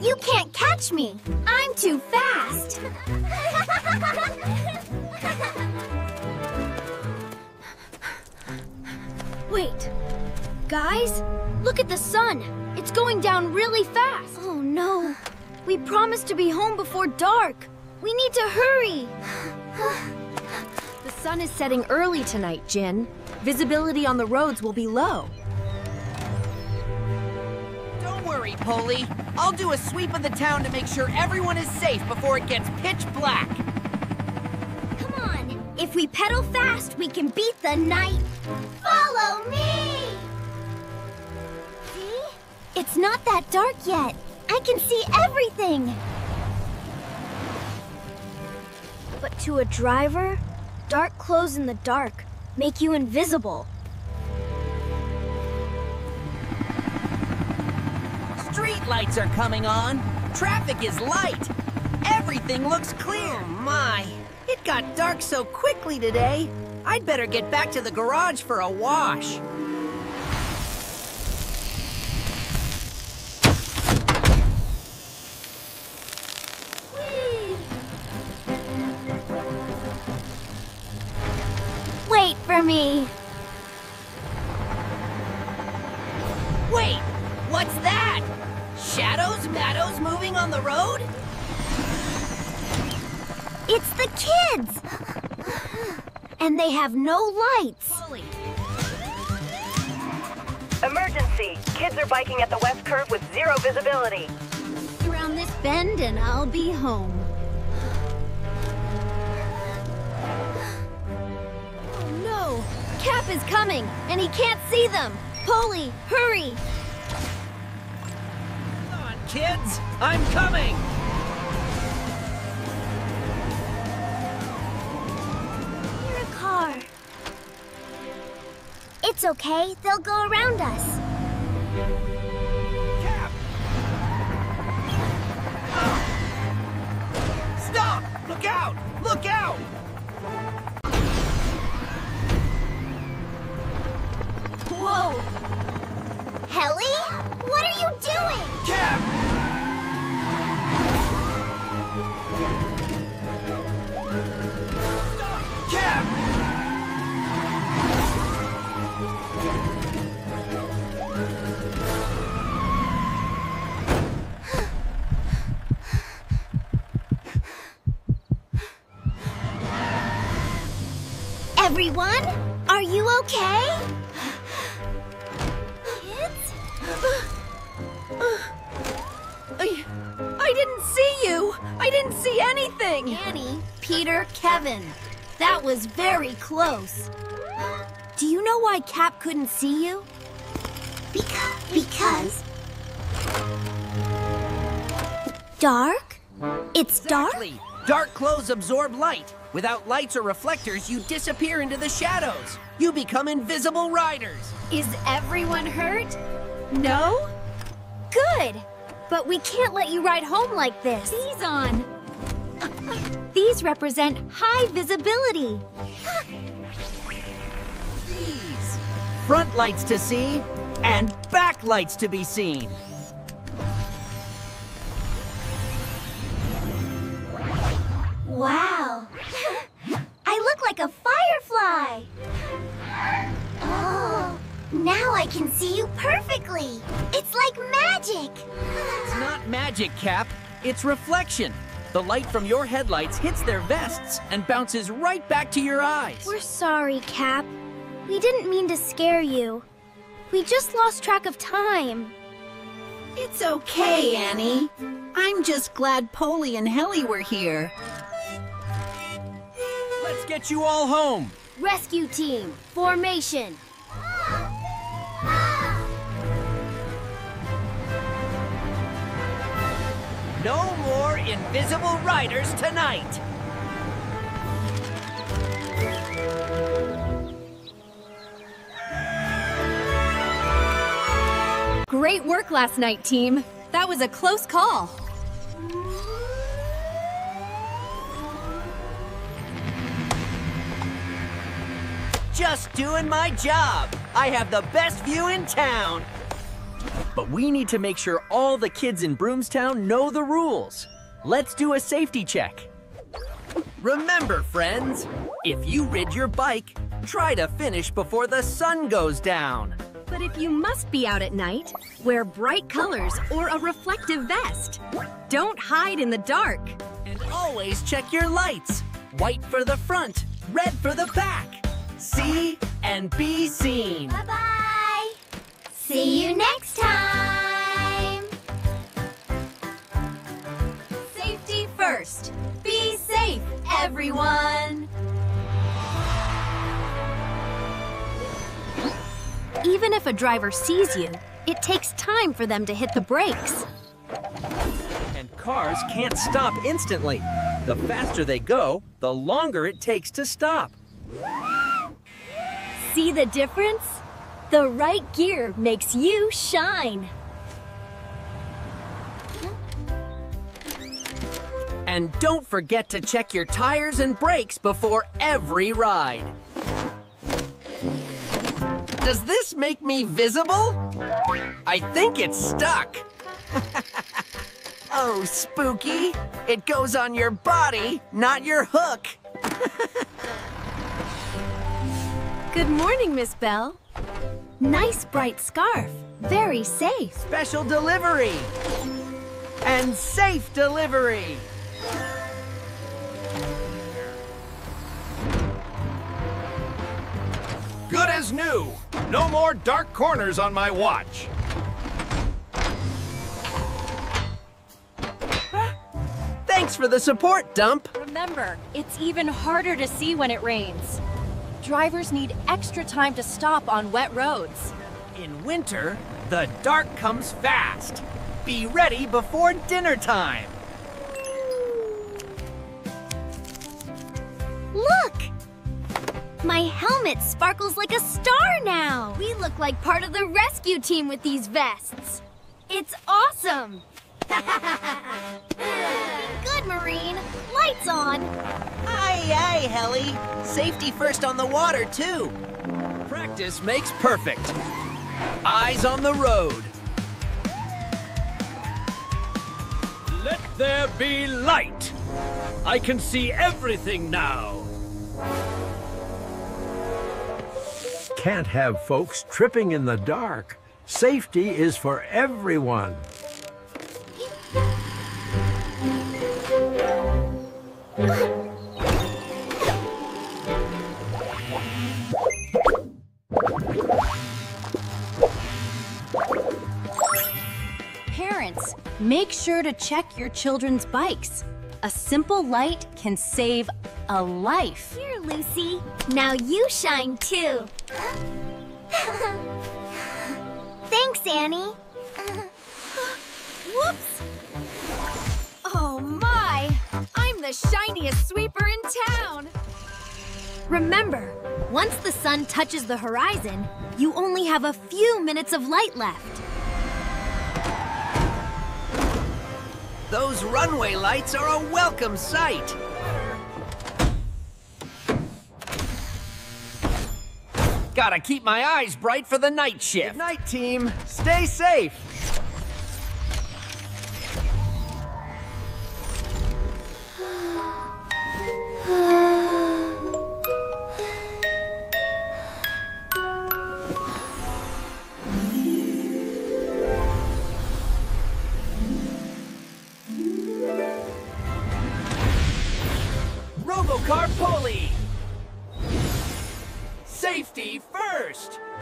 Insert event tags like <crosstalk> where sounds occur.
You can't catch me. I'm too fast. Wait. Guys, look at the sun. It's going down really fast. Oh no. We promised to be home before dark. We need to hurry. The sun is setting early tonight, Jin. Visibility on the roads will be low. Don't worry, Poli. I'll do a sweep of the town to make sure everyone is safe before it gets pitch black. Come on. If we pedal fast, we can beat the night. Follow me! See? It's not that dark yet. I can see everything. But to a driver, dark clothes in the dark make you invisible. Street lights are coming on. Traffic is light. Everything looks clear. Oh my. It got dark so quickly today. I'd better get back to the garage for a wash. Wait for me. Wait, what's that? Shadows, Maddows moving on the road? It's the kids! And they have no lights. Poli, Emergency! Kids are biking at the west curve with zero visibility. Around this bend and I'll be home. Oh no! Cap is coming, and he can't see them! Poli, hurry! Kids. I'm coming. You're a car. It's okay, they'll go around us. Cap! Stop! Look out! Look out! Whoa! Helly? What are you doing? Cap! Everyone, are you okay? Kids? I, I didn't see you! I didn't see anything! Annie, Peter, Kevin. That was very close. Do you know why Cap couldn't see you? Because. Because. Dark? It's? Exactly. Dark clothes absorb light. Without lights or reflectors, you disappear into the shadows. You become invisible riders. Is everyone hurt? No? Good. But we can't let you ride home like this. These on. <laughs> These represent high visibility. These. Front lights to see, and back lights to be seen. Wow. <laughs> I look like a firefly. Oh, now I can see you perfectly. It's like magic. It's not magic, Cap. It's reflection. The light from your headlights hits their vests and bounces right back to your eyes. We're sorry, Cap. We didn't mean to scare you. We just lost track of time. It's okay, Annie. I'm just glad Poli and Helly were here. Get you all home. Rescue team, formation. No more invisible riders tonight. Great work last night, team. That was a close call. Just doing my job. I have the best view in town. But we need to make sure all the kids in Brooms Town know the rules. Let's do a safety check. Remember, friends, if you rid your bike, try to finish before the sun goes down. But if you must be out at night, wear bright colors or a reflective vest. Don't hide in the dark. And always check your lights. White for the front, red for the back. See and be seen. Bye-bye. See you next time. Safety first. Be safe, everyone. Even if a driver sees you, it takes time for them to hit the brakes. And cars can't stop instantly. The faster they go, the longer it takes to stop. See the difference? The right gear makes you shine. And don't forget to check your tires and brakes before every ride. Does this make me visible? I think it's stuck. <laughs> oh, spooky. It goes on your body, not your hook. <laughs> Good morning, Miss Bell. Nice bright scarf. Very safe. Special delivery. And safe delivery. Good as new. No more dark corners on my watch. Thanks for the support, Dump. Remember, it's even harder to see when it rains. Drivers need extra time to stop on wet roads. In winter, the dark comes fast. Be ready before dinner time. Look! My helmet sparkles like a star now. We look like part of the rescue team with these vests. It's awesome. Good, Marine. Lights on. Aye, aye, Helly. Safety first on the water, too. Practice makes perfect. Eyes on the road. Let there be light! I can see everything now! Can't have folks tripping in the dark. Safety is for everyone. Parents, make sure to check your children's bikes. A simple light can save a life. Here, Lucy. Now you shine too. <laughs> Thanks, Annie. The shiniest sweeper in town! Remember, once the sun touches the horizon, you only have a few minutes of light left. Those runway lights are a welcome sight. Gotta keep my eyes bright for the night shift. Good night, team. Stay safe.